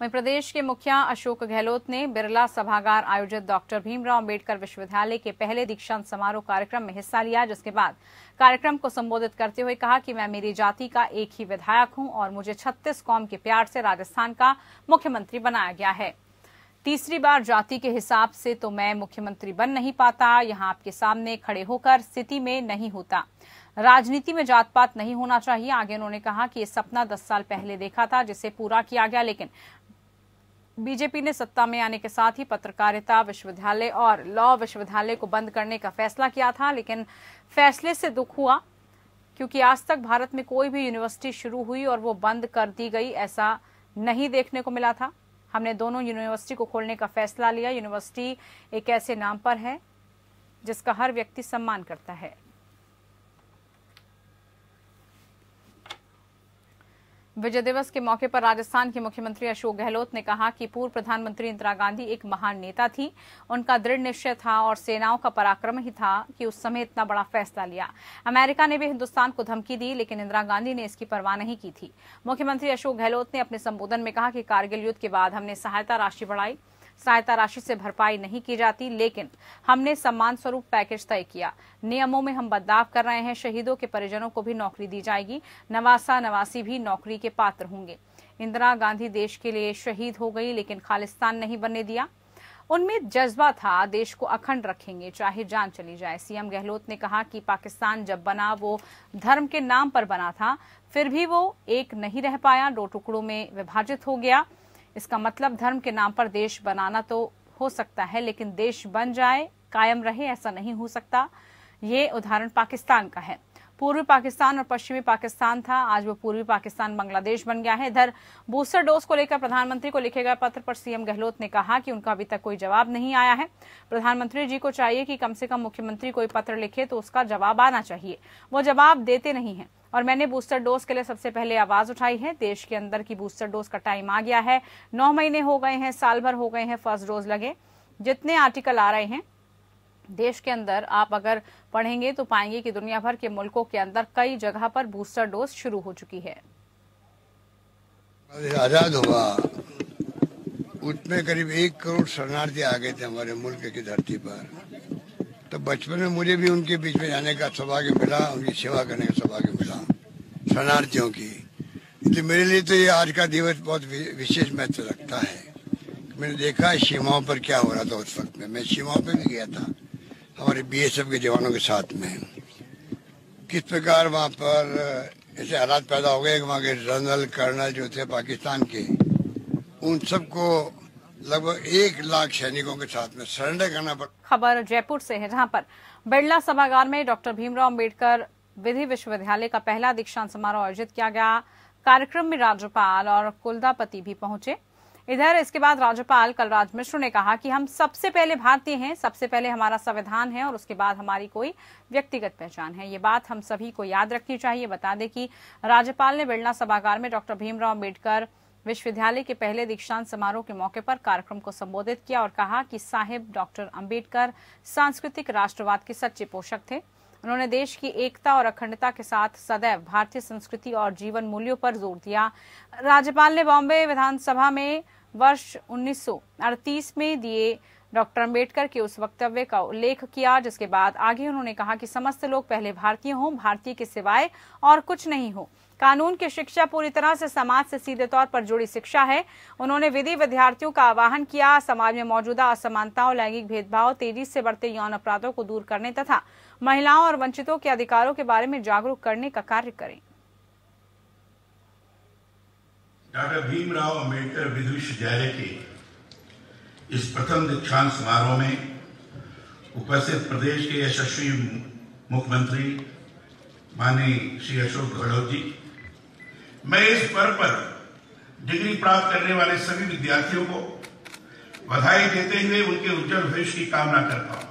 वहीं प्रदेश के मुखिया अशोक गहलोत ने बिरला सभागार आयोजित डॉक्टर भीमराव अंबेडकर विश्वविद्यालय के पहले दीक्षांत समारोह कार्यक्रम में हिस्सा लिया, जिसके बाद कार्यक्रम को संबोधित करते हुए कहा कि मैं मेरी जाति का एक ही विधायक हूँ और मुझे छत्तीस कौम के प्यार से राजस्थान का मुख्यमंत्री बनाया गया है। तीसरी बार जाति के हिसाब से तो मैं मुख्यमंत्री बन नहीं पाता, यहाँ आपके सामने खड़े होकर स्थिति में नहीं होता। राजनीति में जात पात नहीं होना चाहिए। आगे उन्होंने कहा कि ये सपना दस साल पहले देखा था, जिसे पूरा किया गया, लेकिन बीजेपी ने सत्ता में आने के साथ ही पत्रकारिता विश्वविद्यालय और लॉ विश्वविद्यालय को बंद करने का फैसला किया था, लेकिन फैसले से दुख हुआ, क्योंकि आज तक भारत में कोई भी यूनिवर्सिटी शुरू हुई और वो बंद कर दी गई ऐसा नहीं देखने को मिला था। हमने दोनों यूनिवर्सिटी को खोलने का फैसला लिया। यूनिवर्सिटी एक ऐसे नाम पर है जिसका हर व्यक्ति सम्मान करता है। विजय दिवस के मौके पर राजस्थान के मुख्यमंत्री अशोक गहलोत ने कहा कि पूर्व प्रधानमंत्री इंदिरा गांधी एक महान नेता थी। उनका दृढ़ निश्चय था और सेनाओं का पराक्रम ही था कि उस समय इतना बड़ा फैसला लिया। अमेरिका ने भी हिंदुस्तान को धमकी दी, लेकिन इंदिरा गांधी ने इसकी परवाह नहीं की थी। मुख्यमंत्री अशोक गहलोत ने अपने संबोधन में कहा कि कारगिल युद्ध के बाद हमने सहायता राशि बढ़ाई। सहायता राशि से भरपाई नहीं की जाती, लेकिन हमने सम्मान स्वरूप पैकेज तय किया। नियमों में हम बदलाव कर रहे हैं। शहीदों के परिजनों को भी नौकरी दी जाएगी। नवासा नवासी भी नौकरी के पात्र होंगे। इंदिरा गांधी देश के लिए शहीद हो गई, लेकिन खालिस्तान नहीं बनने दिया। उनमें जज्बा था, देश को अखंड रखेंगे, चाहे जान चली जाए। सीएम गहलोत ने कहा कि पाकिस्तान जब बना, वो धर्म के नाम पर बना था, फिर भी वो एक नहीं रह पाया, दो टुकड़ों में विभाजित हो गया। इसका मतलब धर्म के नाम पर देश बनाना तो हो सकता है, लेकिन देश बन जाए, कायम रहे, ऐसा नहीं हो सकता। ये उदाहरण पाकिस्तान का है। पूर्वी पाकिस्तान और पश्चिमी पाकिस्तान था, आज वो पूर्वी पाकिस्तान बांग्लादेश बन गया है। इधर बूस्टर डोज को लेकर प्रधानमंत्री को लिखे गए पत्र पर सीएम गहलोत ने कहा कि उनका अभी तक कोई जवाब नहीं आया है। प्रधानमंत्री जी को चाहिए कि कम से कम मुख्यमंत्री कोई पत्र लिखे तो उसका जवाब आना चाहिए। वो जवाब देते नहीं है। और मैंने बूस्टर डोज के लिए सबसे पहले आवाज़ उठाई है। देश के अंदर की बूस्टर डोज का टाइम आ गया है। नौ महीने हो गए हैं, साल भर हो गए हैं फ़र्स्ट डोज लगे। जितने आर्टिकल आ रहे हैं, देश के अंदर आप अगर पढ़ेंगे तो पाएँगे कि दुनिया भर के मुल्कों के अंदर कई जगह पर बूस्टर डोज शुरू हो चुकी है। आज़ाद हुआ। उसमें करीब एक करोड़ शरणार्थी आ गए थे हमारे मुल्क की धरती पर। तो बचपन में मुझे भी उनके बीच में जाने का सौभाग्य मिला, उनकी सेवा करने का सौभाग्य मिला, शरणार्थियों की। इसलिए मेरे लिए तो ये आज का दिवस बहुत विशेष महत्व रखता है। मैंने देखा सीमाओं पर क्या हो रहा था उस वक्त में। मैं सीमाओं पर भी गया था, हमारे बीएसएफ के जवानों के साथ में। किस प्रकार वहाँ पर, ऐसे हालात पैदा हो गए वहाँ के जनरल, कर्नल जो थे पाकिस्तान के, उन सबको लगभग एक लाख सैनिकों के साथ में सरेंडर करना पड़ा खबर जयपुर से है, जहाँ पर बिरला सभागार में डॉक्टर भीमराव अंबेडकर विधि विश्वविद्यालय का पहला दीक्षांत समारोह आयोजित किया गया। कार्यक्रम में राज्यपाल और कुलदापति भी पहुँचे। इधर इसके बाद राज्यपाल कलराज मिश्र ने कहा कि हम सबसे पहले भारतीय हैं, सबसे पहले हमारा संविधान है और उसके बाद हमारी कोई व्यक्तिगत पहचान है। ये बात हम सभी को याद रखनी चाहिए। बता दें कि राज्यपाल ने बिरला सभागार में डॉक्टर भीमराव अंबेडकर विश्वविद्यालय के पहले दीक्षांत समारोह के मौके पर कार्यक्रम को संबोधित किया और कहा कि साहिब डॉक्टर अंबेडकर सांस्कृतिक राष्ट्रवाद के सच्चे पोषक थे। उन्होंने देश की एकता और अखंडता के साथ सदैव भारतीय संस्कृति और जीवन मूल्यों पर ज़ोर दिया। राज्यपाल ने बॉम्बे विधानसभा में वर्ष 1938 में दिए डॉक्टर अंबेडकर के उस वक्तव्य का उल्लेख किया, जिसके बाद आगे उन्होंने कहा कि समस्त लोग पहले भारतीय हों, भारतीय के सिवाय और कुछ नहीं हो। कानून की शिक्षा पूरी तरह से समाज से सीधे तौर पर जुड़ी शिक्षा है। उन्होंने विधि विद्यार्थियों का आह्वान किया, समाज में मौजूदा असमानताओं, लैंगिक भेदभाव, तेज़ी से बढ़ते यौन अपराधों को दूर करने तथा महिलाओं और वंचितों के अधिकारों के बारे में जागरूक करने का कार्य करें। डॉक्टर भीमराव अंबेडकर विश्वविद्यालय के इस प्रथम दीक्षांत समारोह में उपस्थित प्रदेश के यशस्वी मुख्यमंत्री माननीय श्री अशोक गहलोत जी मैं इस पर्व पर डिग्री प्राप्त करने वाले सभी विद्यार्थियों को बधाई देते हुए उनके उज्जवल भविष्य की कामना करता हूँ।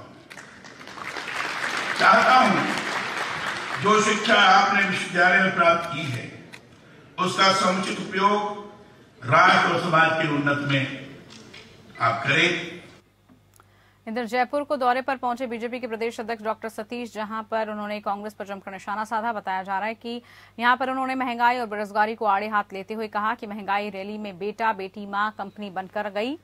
चाहता हूँ, जो शिक्षा आपने विश्वविद्यालय में प्राप्त की है, उसका समुचित उपयोग राष्ट्र और समाज के उन्नत में आप करें। इधर जयपुर को दौरे पर पहुँचे बीजेपी के प्रदेश अध्यक्ष डॉक्टर सतीश, जहाँ पर उन्होंने कांग्रेस पर जमकर निशाना साधा। बताया जा रहा है कि यहाँ पर उन्होंने महँगाई और बेरोजगारी को आड़े हाथ लेते हुए कहा कि महँगाई रैली में बेटा बेटी माँ कंपनी बनकर गई।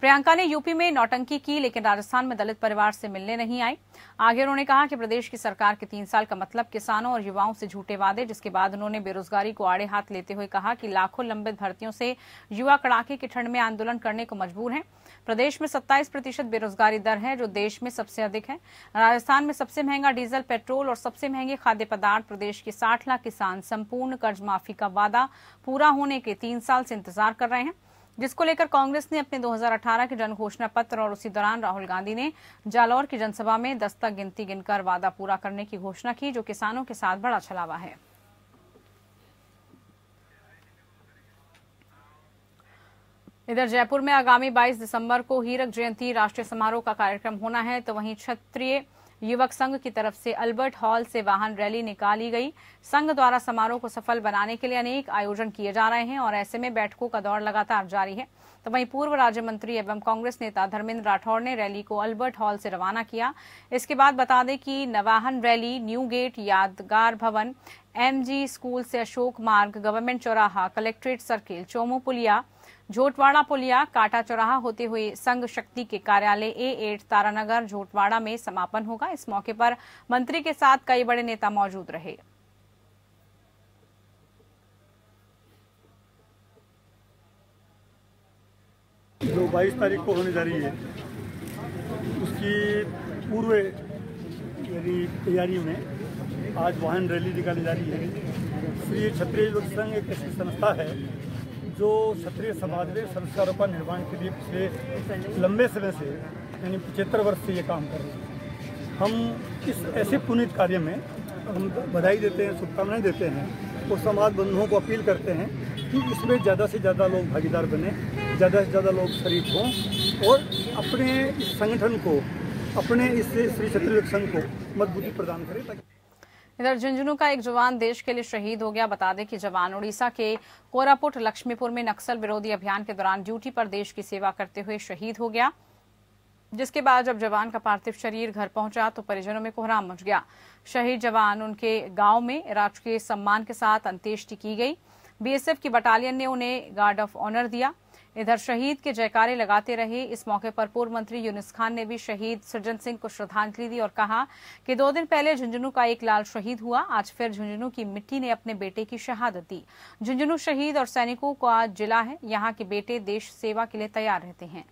प्रियंका ने यूपी में नौटंकी की, लेकिन राजस्थान में दलित परिवार से मिलने नहीं आई। आगे उन्होंने कहा कि प्रदेश की सरकार के तीन साल का मतलब किसानों और युवाओं से झूठे वादे, जिसके बाद उन्होंने बेरोजगारी को आड़े हाथ लेते हुए कहा कि लाखों लंबित भर्तियों से युवा कड़ाके की ठंड में आंदोलन करने को मजबूर है। प्रदेश में 27 प्रतिशत बेरोजगारी दर है, जो देश में सबसे अधिक है। राजस्थान में सबसे महँगा डीजल, पेट्रोल और सबसे महँगे खाद्य पदार्थ प्रदेश के 60 लाख किसान संपूर्ण कर्ज माफ़ी का वादा पूरा होने के तीन साल से इंतज़ार कर रहे हैं। जिसको लेकर कांग्रेस ने अपने 2018 के जन घोषणा पत्र और उसी दौरान राहुल गांधी ने जालौर की जनसभा में दस्तक गिनती गिनकर वादा पूरा करने की घोषणा की, जो किसानों के साथ बड़ा छलावा है। इधर जयपुर में आगामी 22 दिसंबर को हीरक जयंती राष्ट्रीय समारोह का कार्यक्रम होना है तो वहीं क्षत्रिय युवक संघ की तरफ़ से अल्बर्ट हॉल से वाहन रैली निकाली गई। संघ द्वारा समारोह को सफल बनाने के लिए अनेक आयोजन किए जा रहे हैं और ऐसे में बैठकों का दौर लगातार जारी है। तो वहीं पूर्व राज्य मंत्री एवं कांग्रेस नेता धर्मेंद्र राठौड़ ने रैली को अल्बर्ट हॉल से रवाना किया। इसके बाद बता दें कि नवाहन रैली, न्यू गेट, यादगार भवन एमजी स्कूल से अशोक मार्ग, गवर्नमेंट चौराहा, कलेक्ट्रेट सर्किल चोमू पुलिया झोटवाड़ा पुलिया काटा चौराहा होते हुए संघ शक्ति के कार्यालय ए एट तारानगर झोटवाड़ा में समापन होगा। इस मौके पर मंत्री के साथ कई बड़े नेता मौजूद रहे। जो 22 तारीख को होने जा रही है, उसकी पूर्व यानी तैयारी में आज वाहन रैली निकाली जा रही है। श्री क्षत्रिय युवक संघ एक ऐसी संस्था है जो क्षत्रिय समाज में संस्कारों का निर्माण के लिए पिछले लंबे समय से, यानी पचहत्तर वर्ष से ये काम कर रहे हैं। हम इस ऐसे पुनीत कार्य में हम बधाई देते हैं, शुभकामनाएँ देते हैं, और समाज बंधुओं को अपील करते हैं कि इसमें ज़्यादा से ज़्यादा लोग भागीदार बने, ज़्यादा से ज़्यादा लोग शरीक हों, और अपने इस संगठन को, अपने इस श्री क्षत्रिय संघ को मजबूती प्रदान करें ताकि इधर झुंझुनू का एक जवान देश के लिए शहीद हो गया। बता दें कि जवान उड़ीसा के कोरापुट लक्ष्मीपुर में नक्सल विरोधी अभियान के दौरान ड्यूटी पर देश की सेवा करते हुए शहीद हो गया। जिसके बाद जब जवान का पार्थिव शरीर घर पहुँचा तो परिजनों में कोहराम मच गया। शहीद जवान उनके गाँव में राजकीय सम्मान के साथ अंत्येष्टि की गई। बीएसएफ की बटालियन ने उन्हें गार्ड ऑफ़ ऑनर दिया। इधर शहीद के जयकारे लगाते रहे। इस मौके पर पूर्व मंत्री यूनिस खान ने भी शहीद सज्जन सिंह को श्रद्धांजलि दी और कहा कि दो दिन पहले झुंझुनू का एक लाल शहीद हुआ। आज फिर झुंझुनू की मिट्टी ने अपने बेटे की शहादत दी। झुंझुनू शहीद और सैनिकों का जिला है। यहाँ के बेटे देश सेवा के लिए तैयार रहते हैं।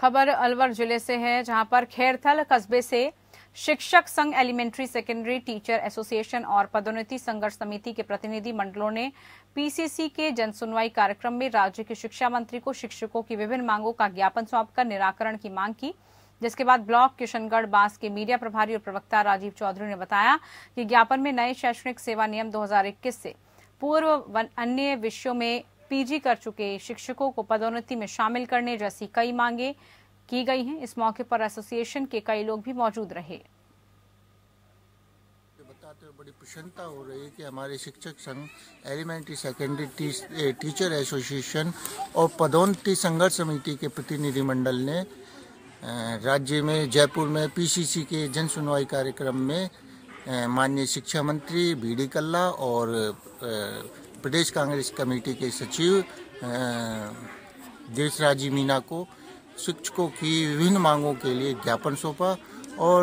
खबर अलवर ज़िले से है, जहाँ पर खेरथल कस्बे से शिक्षक संघ एलिमेंट्री सेकेंडरी टीचर एसोसिएशन और पदोन्नति संघर्ष समिति के प्रतिनिधि मंडलों ने पीसीसी के जनसुनवाई कार्यक्रम में राज्य के शिक्षा मंत्री को शिक्षकों की विभिन्न मांगों का ज्ञापन सौंपकर निराकरण की मांग की। जिसके बाद ब्लॉक किशनगढ़ बास के मीडिया प्रभारी और प्रवक्ता राजीव चौधरी ने बताया कि ज्ञापन में नए शैक्षणिक सेवा नियम 2021 से पूर्व अन्य विषयों में पीजी कर चुके शिक्षकों को पदोन्नति में शामिल करने जैसी कई मांगे की गई हैं। इस मौके पर एसोसिएशन के कई लोग भी मौजूद रहे। बताते हुए बड़ी प्रसन्नता हो रही है कि हमारे शिक्षक संघ, एलिमेंट्री सेकेंडरी टीचर एसोसिएशन और पदोन्नति संघर्ष समिति के प्रतिनिधिमंडल ने राज्य में जयपुर में पीसीसी के जन सुनवाई कार्यक्रम में माननीय शिक्षा मंत्री बी डी कल्ला और प्रदेश कांग्रेस कमेटी के सचिव देशराजी मीना को शिक्षकों की विभिन्न मांगों के लिए ज्ञापन सौंपा और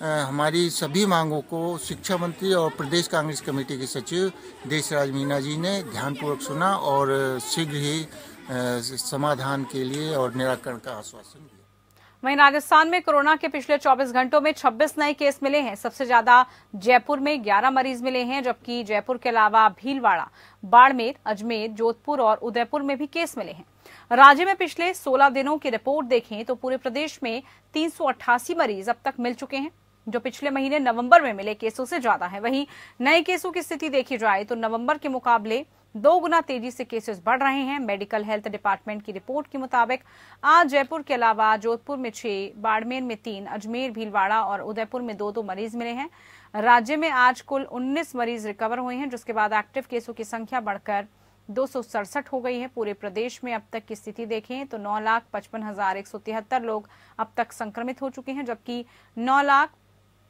हमारी सभी मांगों को शिक्षा मंत्री और प्रदेश कांग्रेस कमेटी के सचिव देशराज मीना जी ने ध्यानपूर्वक सुना और शीघ्र ही समाधान के लिए और निराकरण का आश्वासन दिया। वहीं राजस्थान में कोरोना के पिछले 24 घंटों में 26 नए केस मिले हैं। सबसे ज़्यादा जयपुर में 11 मरीज़ मिले हैं, जबकि जयपुर के अलावा भीलवाड़ा, बाड़मेर, अजमेर, जोधपुर और उदयपुर में भी केस मिले हैं। राज्य में पिछले 16 दिनों की रिपोर्ट देखें तो पूरे प्रदेश में तीन सौ अट्ठासी मरीज़ अब तक मिल चुके हैं। जो पिछले महीने नवंबर में मिले केसों से ज़्यादा है। वहीं नए केसों की स्थिति देखी जाए तो नवंबर के मुकाबले दो गुना तेज़ी से केसेस बढ़ रहे हैं। मेडिकल हेल्थ डिपार्टमेंट की रिपोर्ट के मुताबिक आज जयपुर के अलावा जोधपुर में छह, बाड़मेर में तीन, अजमेर, भीलवाड़ा और उदयपुर में दो दो मरीज़ मिले हैं। राज्य में आज कुल 19 मरीज़ रिकवर हुए हैं, जिसके बाद एक्टिव केसों की संख्या बढ़कर दो सौ सड़सठ हो गई है। पूरे प्रदेश में अब तक की स्थिति देखें तो नौ लाख पचपन हज़ार एक सौ तिहत्तर लोग अब तक संक्रमित हो चुके हैं, जबकि नौ लाख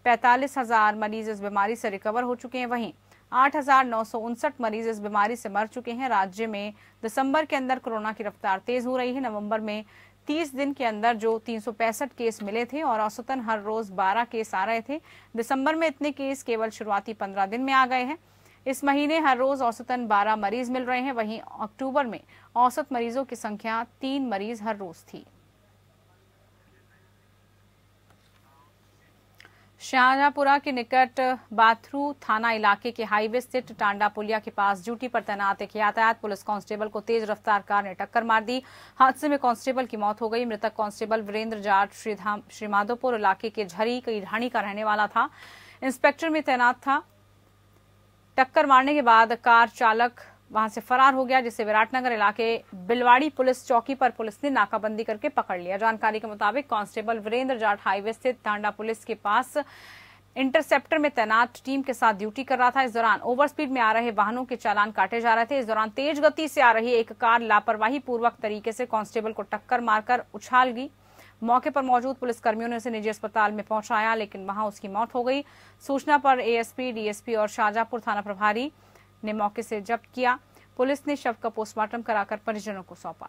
पैतालीस हज़ार मरीज़ इस बीमारी से रिकवर हो चुके हैं। वहीं आठ हज़ार नौ सौ उनसठ मरीज़ इस बीमारी से मर चुके हैं। राज्य में दिसंबर के अंदर कोरोना की रफ्तार तेज हो रही है। नवंबर में 30 दिन के अंदर जो तीन सौ पैंसठ केस मिले थे और औसतन हर रोज 12 केस आ रहे थे। दिसंबर में इतने केस केवल शुरुआती 15 दिन में आ गए हैं। इस महीने हर रोज औसतन 12 मरीज़ मिल रहे हैं। वहीं अक्टूबर में औसत मरीजों की संख्या तीन मरीज़ हर रोज थी। शाहजहापुरा के निकट बाथरू थाना इलाके के हाईवे स्थित टांडा पुलिया के पास ड्यूटी पर तैनात एक यातायात पुलिस कांस्टेबल को तेज रफ्तार कार ने टक्कर मार दी। हादसे में कांस्टेबल की मौत हो गई। मृतक कांस्टेबल वीरेंद्र जाट श्रीमाधोपुर इलाके के झरी कई ढाणी का रहने वाला था। इंस्पेक्टर में तैनात था। टक्कर मारने के बाद कार चालक वहाँ से फरार हो गया, जिसे विराटनगर इलाके बिलवाड़ी पुलिस चौकी पर पुलिस ने नाकाबंदी करके पकड़ लिया। जानकारी के मुताबिक कांस्टेबल वीरेंद्र जाट हाईवे स्थित टांडा पुलिस के पास इंटरसेप्टर में तैनात टीम के साथ ड्यूटी कर रहा था। इस दौरान ओवर स्पीड में आ रहे वाहनों के चालान काटे जा रहे थे। इस दौरान तेज गति से आ रही एक कार लापरवाही पूर्वक तरीके से कांस्टेबल को टक्कर मारकर उछाल गई। मौके पर मौजूद पुलिस कर्मियों ने उसे निजी अस्पताल में पहुँचाया, लेकिन वहाँ उसकी मौत हो गई। सूचना पर एएसपी, डीएसपी और शाहजहापुर थाना प्रभारी ने मौके से जब्त किया। पुलिस ने शव का पोस्टमार्टम कराकर परिजनों को सौंपा।